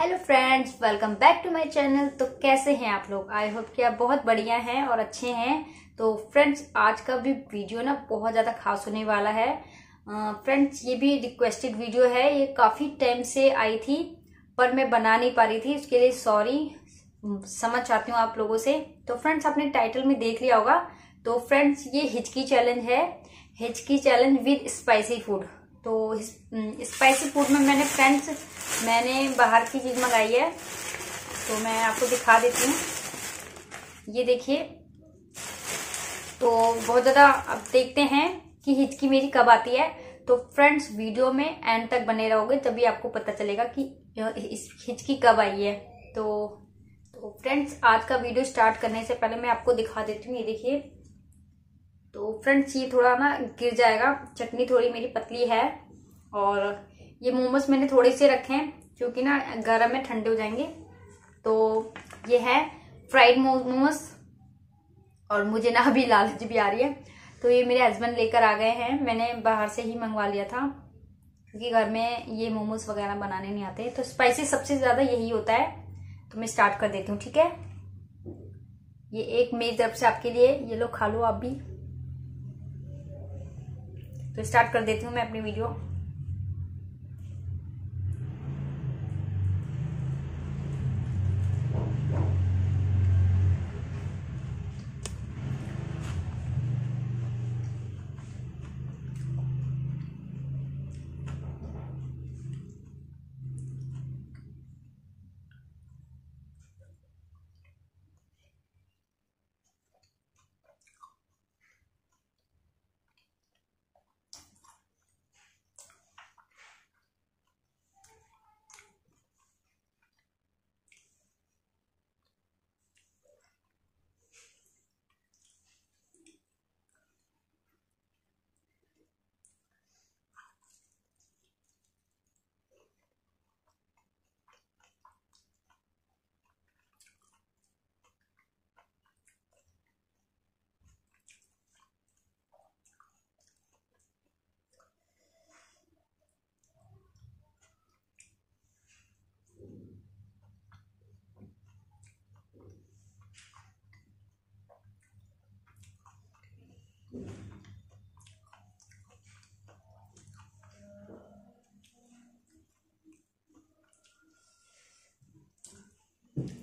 Hello friends welcome back to my channel तो कैसे हैं आप लोग? आई होप कि आप बहुत बढ़िया हैं और अच्छे हैं। तो फ्रेंड्स आज का भी वीडियो ना बहुत ज़्यादा खास होने वाला है। फ्रेंड्स ये भी रिक्वेस्टेड वीडियो है। ये काफ़ी टाइम से आई थी, पर मैं बना नहीं पा रही थी। उसके लिए सॉरी समझ चाहती हूँ आप लोगों से। तो फ्रेंड्स आपने टाइटल में देख लिया होगा। तो फ्रेंड्स ये हिचकी चैलेंज है। हिचकी चैलेंज विद स्पाइसी फ़ूड तो स्पाइसी फ़ूड में मैंने फ्रेंड्स मैंने बाहर की चीज़ मंगाई है। तो मैं आपको दिखा देती हूँ। ये देखिए। तो बहुत ज़्यादा अब देखते हैं कि हिचकी मेरी कब आती है। तो फ्रेंड्स वीडियो में एंड तक बने रहोगे, तभी आपको पता चलेगा कि इस हिचकी कब आई है। तो तो फ्रेंड्स आज का वीडियो स्टार्ट करने से पहले मैं आपको दिखा देती हूँ। ये देखिए। तो फ्रेंड्स, ये थोड़ा ना गिर जाएगा। चटनी थोड़ी मेरी पतली है और ये मोमोज मैंने थोड़े से रखे हैं, क्योंकि ना गर्म में ठंडे हो जाएँगे। तो ये है फ्राइड मोमोज और मुझे ना अभी लालच भी आ रही है। तो ये मेरे हस्बैंड लेकर आ गए हैं। मैंने बाहर से ही मंगवा लिया था, क्योंकि घर में ये मोमोज वगैरह बनाने नहीं आते। तो स्पाइसी सबसे ज़्यादा यही होता है। तो मैं स्टार्ट कर देती हूँ, ठीक है? ये एक मेरी तरफ़ से आपके लिए, ये लोग खा लो आप भी। तो स्टार्ट कर देती हूँ मैं अपनी वीडियो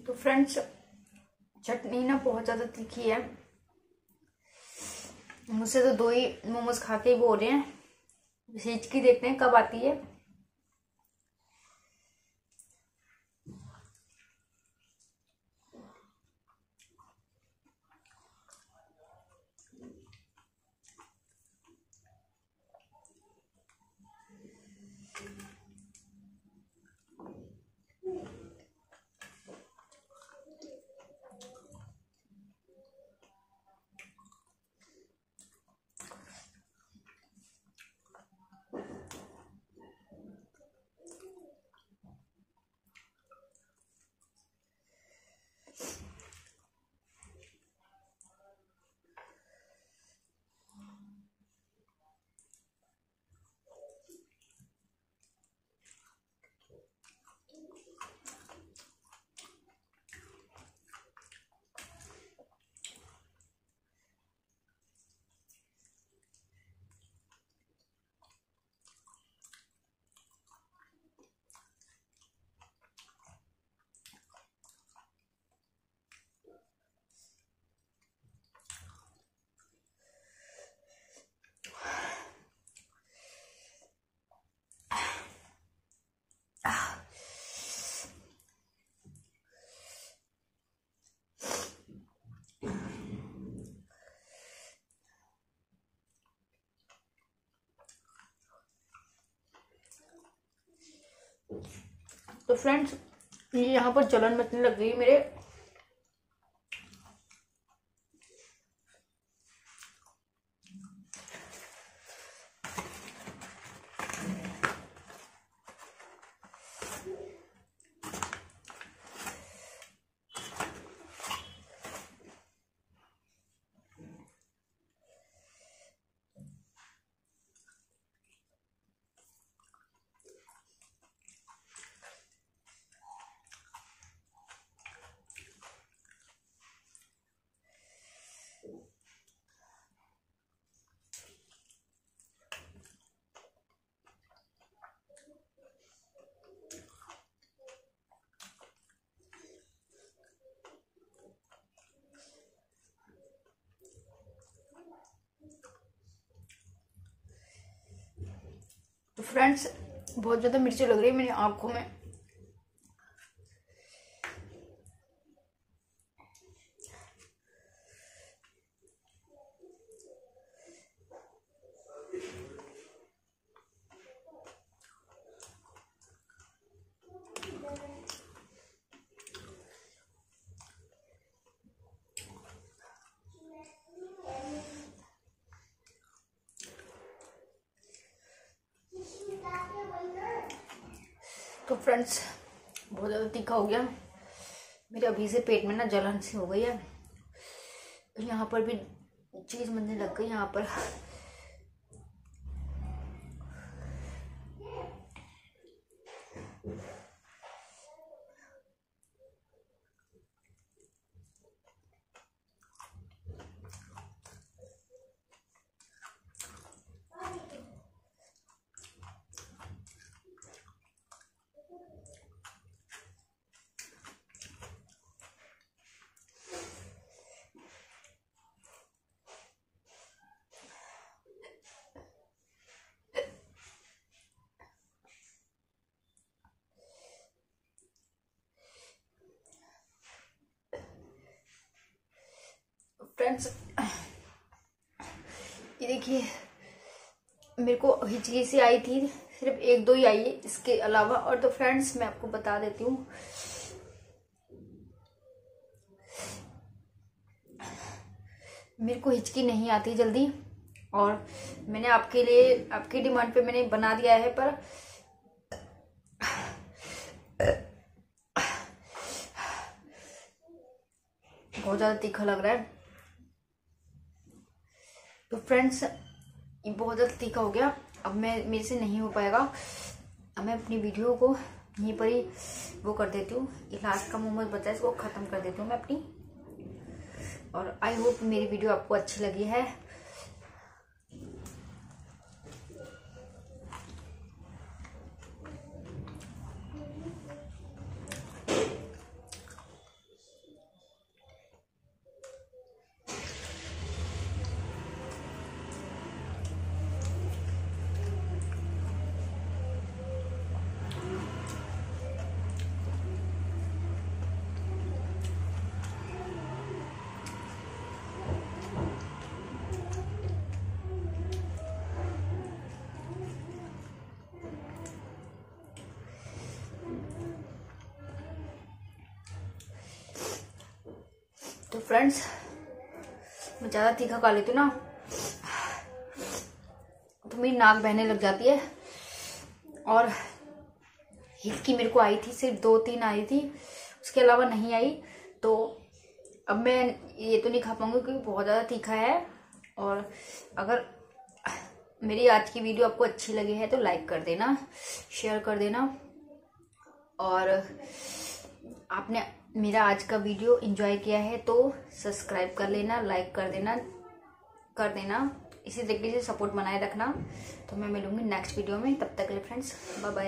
तो फ्रेंड्स, चटनी ना बहुत ज़्यादा तीखी है। मुझसे तो दो ही मोमोज खा के ही बोल रहे हैं। हिचकी देखते हैं कब आती है। तो फ्रेंड्स ये यहाँ पर जलन मचने लग गई मेरे। फ्रेंड्स बहुत ज़्यादा मिर्ची लग रही है मेरी आँखों में। तो फ्रेंड्स बहुत ज़्यादा तीखा हो गया। मेरे अभी से पेट में ना जलन सी हो गई है। यहाँ पर भी चीज़ बनने लग गई, यहाँ पर। फ्रेंड्स ये देखिए, मेरे को हिचकी सी आई थी, सिर्फ़ एक दो ही आई है, इसके अलावा और तो फ्रेंड्स मैं आपको बता देती हूँ। मेरे को हिचकी नहीं आती जल्दी, और मैंने आपके लिए, आपकी डिमांड पे मैंने बना दिया है, पर बहुत ज़्यादा तीखा लग रहा है। तो फ्रेंड्स ये बहुत ज़्यादा तीखा हो गया। अब मैं, मेरे से नहीं हो पाएगा। अब मैं अपनी वीडियो को यहीं पर ही वो कर देती हूँ। ये लास्ट का मोमोज बचा है, इसको ख़त्म कर देती हूँ मैं अपनी। और आई होप मेरी वीडियो आपको अच्छी लगी है। तो फ्रेंड्स मैं ज़्यादा तीखा खा लेती हूँ ना तो मेरी नाक बहने लग जाती है। और हिचकी मेरे को आई थी, सिर्फ़ दो तीन आई थी, उसके अलावा नहीं आई। तो अब मैं ये तो नहीं खा पाऊँगी क्योंकि बहुत ज़्यादा तीखा है। और अगर मेरी आज की वीडियो आपको अच्छी लगी है तो लाइक कर देना शेयर कर देना। और आपने मेरा आज का वीडियो एंजॉय किया है तो सब्सक्राइब कर लेना लाइक कर देना कर देना। इसी तरीके से सपोर्ट बनाए रखना। तो मैं मिलूँगी नेक्स्ट वीडियो में। तब तक लिए फ्रेंड्स बाय बाय